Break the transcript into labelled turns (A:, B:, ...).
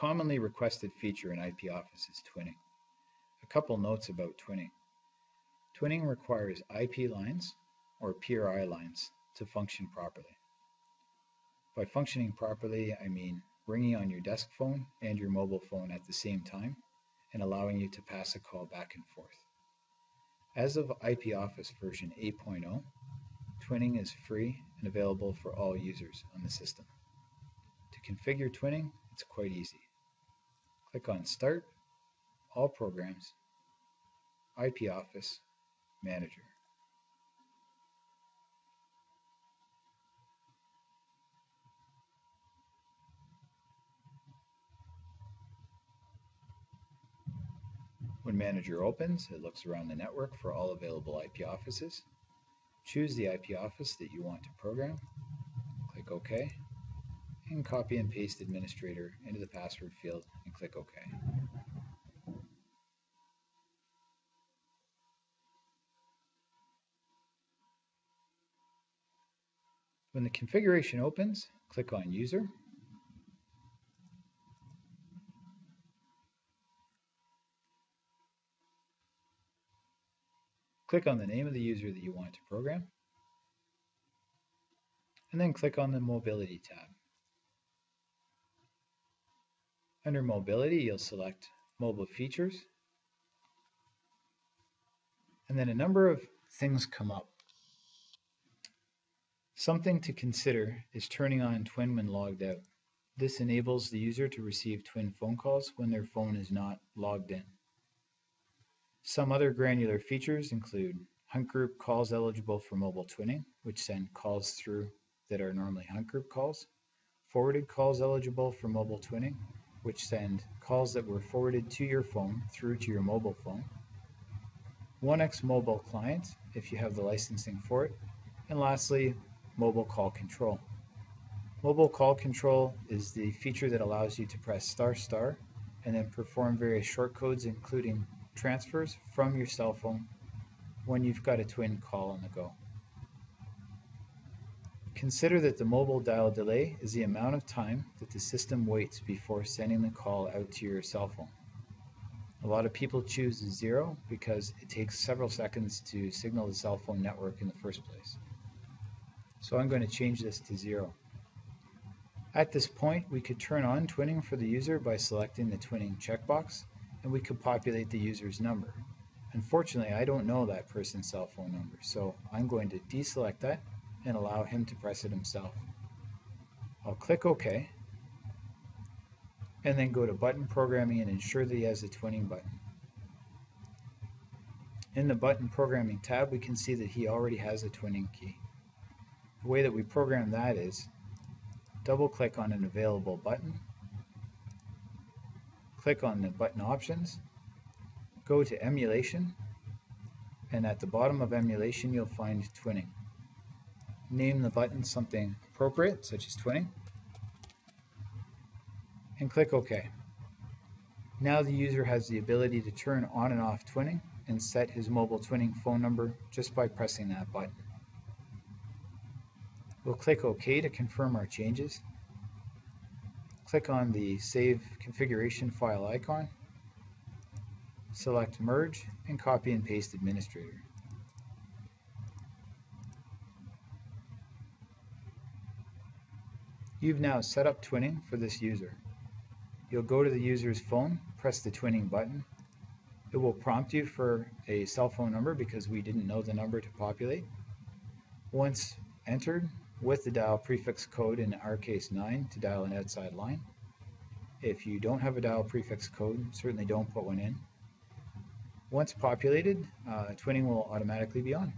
A: commonly requested feature in IP Office is twinning. A couple notes about twinning. Twinning requires IP lines or PRI lines to function properly. By functioning properly, I mean ringing on your desk phone and your mobile phone at the same time and allowing you to pass a call back and forth. As of IP Office version 8.0, twinning is free and available for all users on the system. To configure twinning, it's quite easy. Click on Start, All Programs, IP Office, Manager. When Manager opens, it looks around the network for all available IP offices. Choose the IP office that you want to program. Click OK. And copy and paste administrator into the password field and click OK. When the configuration opens, click on User Click on the name of the user that you want to program, and then click on the Mobility tab. Under Mobility, you'll select Mobile Features, and then a number of things come up. Something to consider is turning on Twin when logged out. This enables the user to receive Twin phone calls when their phone is not logged in. Some other granular features include hunt group calls eligible for mobile twinning, which send calls through that are normally hunt group calls. Forwarded calls eligible for mobile twinning, which send calls that were forwarded to your phone through to your mobile phone. 1x mobile client, if you have the licensing for it. And lastly, mobile call control. Mobile call control is the feature that allows you to press star star and then perform various shortcodes including transfers from your cell phone when you've got a twin call on the go. Consider that the mobile dial delay is the amount of time that the system waits before sending the call out to your cell phone. A lot of people choose zero because it takes several seconds to signal the cell phone network in the first place. So I'm going to change this to zero. At this point, we could turn on twinning for the user by selecting the twinning checkbox and we could populate the user's number. Unfortunately, I don't know that person's cell phone number, so I'm going to deselect that and allow him to press it himself. I'll click OK, and then go to button programming and ensure that he has the twinning button. In the button programming tab, we can see that he already has a twinning key. The way that we program that is double click on an available button click on the button options, go to emulation, and at the bottom of emulation you'll find twinning. Name the button something appropriate, such as twinning, and click OK. Now the user has the ability to turn on and off twinning and set his mobile twinning phone number just by pressing that button. We'll click OK to confirm our changes click on the Save Configuration File icon, select Merge, and copy and paste Administrator. You've now set up twinning for this user. You'll go to the user's phone, press the twinning button. It will prompt you for a cell phone number because we didn't know the number to populate. Once entered, with the dial prefix code in our case 9 to dial an outside line. If you don't have a dial prefix code, certainly don't put one in. Once populated, uh, twinning will automatically be on.